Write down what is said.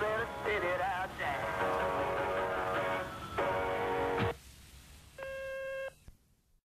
better spit it out, Jack.